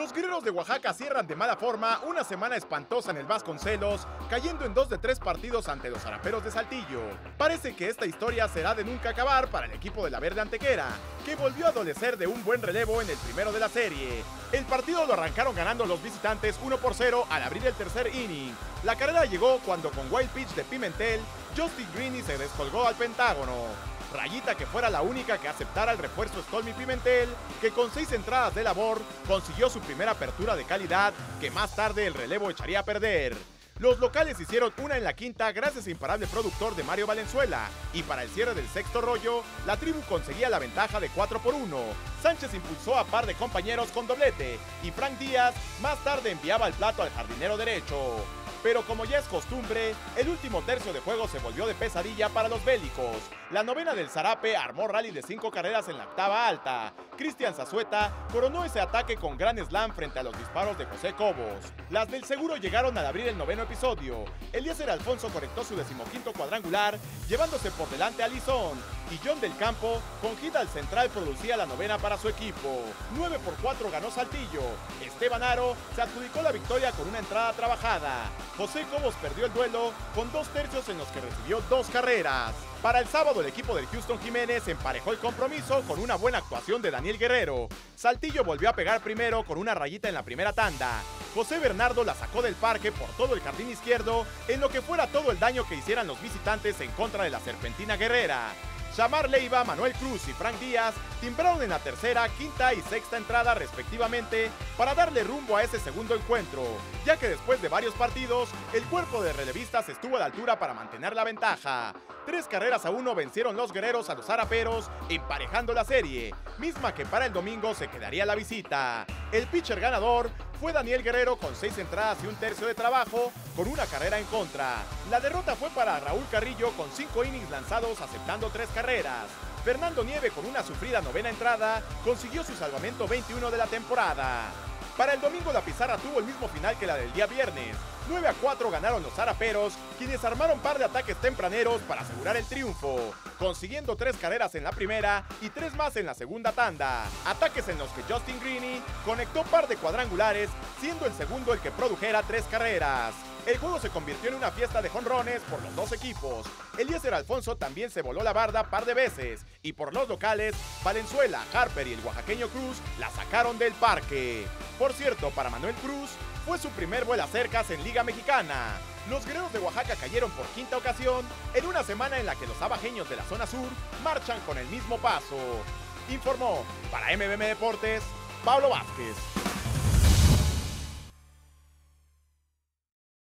Los guerreros de Oaxaca cierran de mala forma una semana espantosa en el Vasconcelos, cayendo en dos de tres partidos ante los zaraperos de Saltillo. Parece que esta historia será de nunca acabar para el equipo de la Verde Antequera, que volvió a adolecer de un buen relevo en el primero de la serie. El partido lo arrancaron ganando los visitantes 1 por 0 al abrir el tercer inning. La carrera llegó cuando con wild pitch de Pimentel, Justin Greeny se descolgó al Pentágono. Rayita que fuera la única que aceptara el refuerzo Stolmy Pimentel, que con seis entradas de labor consiguió su primera apertura de calidad que más tarde el relevo echaría a perder. Los locales hicieron una en la quinta gracias a imparable productor de Mario Valenzuela y para el cierre del sexto rollo, la tribu conseguía la ventaja de 4 por 1. Sánchez impulsó a par de compañeros con doblete y Frank Díaz más tarde enviaba el plato al jardinero derecho. Pero como ya es costumbre, el último tercio de juego se volvió de pesadilla para los bélicos. La novena del Zarape armó rally de cinco carreras en la octava alta. Cristian Zazueta coronó ese ataque con gran slam frente a los disparos de José Cobos. Las del seguro llegaron al abrir el noveno episodio. Eliezer Alfonso conectó su decimoquinto cuadrangular, llevándose por delante a Lizón. Y John del Campo, con hit al central, producía la novena para su equipo. 9 por 4 ganó Saltillo. Esteban Aro se adjudicó la victoria con una entrada trabajada. José Cobos perdió el duelo con dos tercios en los que recibió dos carreras. Para el sábado el equipo del Houston Jiménez emparejó el compromiso con una buena actuación de Daniel Guerrero. Saltillo volvió a pegar primero con una rayita en la primera tanda. José Bernardo la sacó del parque por todo el jardín izquierdo en lo que fuera todo el daño que hicieran los visitantes en contra de la Serpentina Guerrera. Shamar Leiva, Manuel Cruz y Frank Díaz timbraron en la tercera, quinta y sexta entrada respectivamente para darle rumbo a ese segundo encuentro, ya que después de varios partidos, el cuerpo de relevistas estuvo a la altura para mantener la ventaja. Tres carreras a uno vencieron los guerreros a los araperos, emparejando la serie, misma que para el domingo se quedaría la visita. El pitcher ganador fue Daniel Guerrero con seis entradas y un tercio de trabajo, con una carrera en contra. La derrota fue para Raúl Carrillo con cinco innings lanzados aceptando tres carreras. Fernando Nieve con una sufrida novena entrada consiguió su salvamento 21 de la temporada. Para el domingo la pizarra tuvo el mismo final que la del día viernes. 9 a 4 ganaron los zaraperos, quienes armaron par de ataques tempraneros para asegurar el triunfo, consiguiendo tres carreras en la primera y tres más en la segunda tanda. Ataques en los que Justin Greeny conectó par de cuadrangulares, siendo el segundo el que produjera tres carreras. El juego se convirtió en una fiesta de jonrones por los dos equipos. Eliezer Alfonso también se voló la barda par de veces y por los locales, Valenzuela, Harper y el oaxaqueño Cruz la sacaron del parque. Por cierto, para Manuel Cruz fue su primer vuelo a cercas en Liga Mexicana. Los guerreros de Oaxaca cayeron por quinta ocasión en una semana en la que los abajeños de la zona sur marchan con el mismo paso. Informó para MBM Deportes, Pablo Vázquez.